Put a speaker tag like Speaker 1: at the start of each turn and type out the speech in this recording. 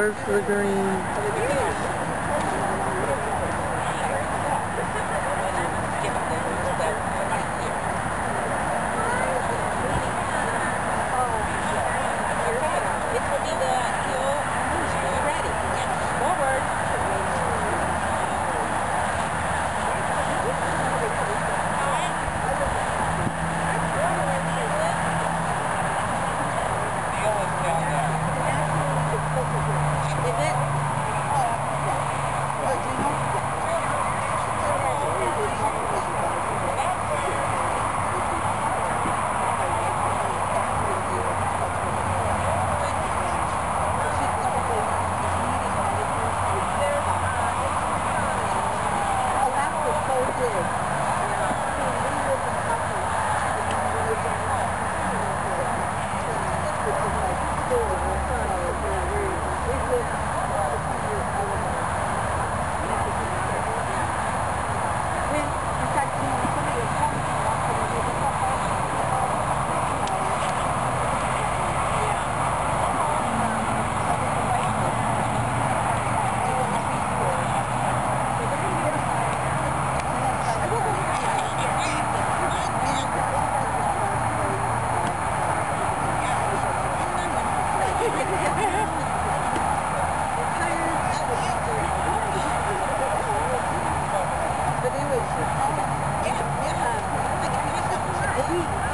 Speaker 1: Where's the green?
Speaker 2: But anyway,